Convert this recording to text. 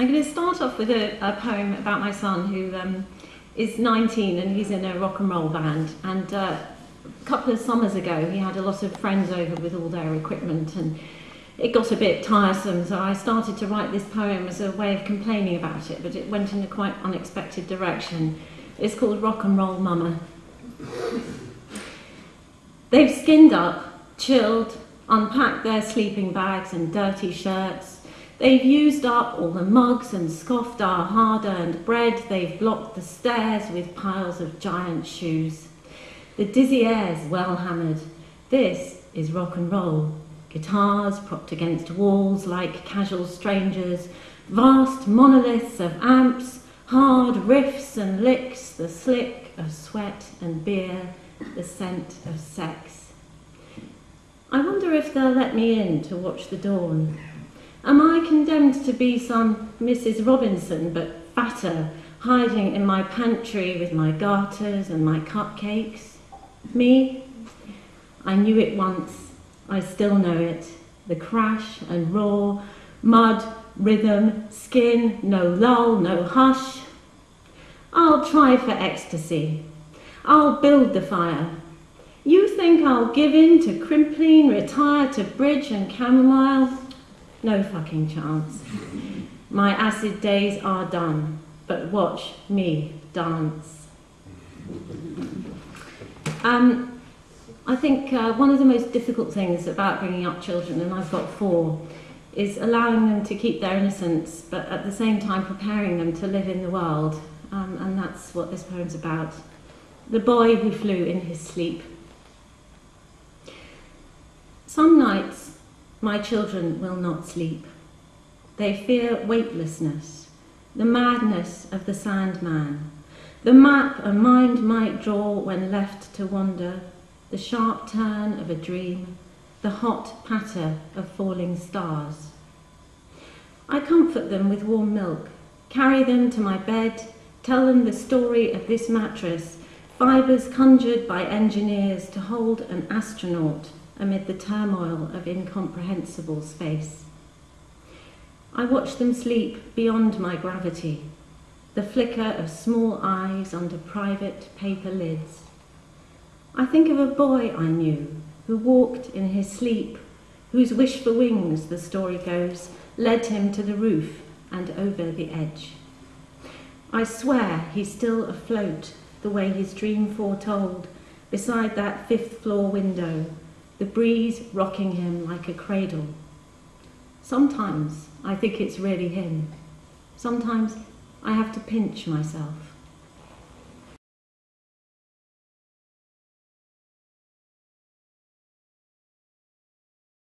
I'm going to start off with a, a poem about my son who um, is 19 and he's in a rock and roll band. And uh, a couple of summers ago, he had a lot of friends over with all their equipment and it got a bit tiresome, so I started to write this poem as a way of complaining about it, but it went in a quite unexpected direction. It's called Rock and Roll Mama. They've skinned up, chilled, unpacked their sleeping bags and dirty shirts, They've used up all the mugs and scoffed our hard earned bread. They've blocked the stairs with piles of giant shoes. The dizzy air's well hammered. This is rock and roll. Guitars propped against walls like casual strangers. Vast monoliths of amps, hard riffs and licks, the slick of sweat and beer, the scent of sex. I wonder if they'll let me in to watch the dawn. Am I condemned to be some Mrs. Robinson, but fatter, hiding in my pantry with my garters and my cupcakes? Me? I knew it once. I still know it. The crash and roar, mud, rhythm, skin, no lull, no hush. I'll try for ecstasy. I'll build the fire. You think I'll give in to Crimplene, retire to bridge and chamomile? No fucking chance. My acid days are done, but watch me dance. Um, I think uh, one of the most difficult things about bringing up children, and I've got four, is allowing them to keep their innocence, but at the same time preparing them to live in the world. Um, and that's what this poem's about. The boy who flew in his sleep. Some nights my children will not sleep. They fear weightlessness, the madness of the sandman, the map a mind might draw when left to wander, the sharp turn of a dream, the hot patter of falling stars. I comfort them with warm milk, carry them to my bed, tell them the story of this mattress, fibres conjured by engineers to hold an astronaut amid the turmoil of incomprehensible space. I watch them sleep beyond my gravity, the flicker of small eyes under private paper lids. I think of a boy I knew who walked in his sleep, whose wish for wings, the story goes, led him to the roof and over the edge. I swear he's still afloat, the way his dream foretold, beside that fifth floor window the breeze rocking him like a cradle. Sometimes I think it's really him. Sometimes I have to pinch myself.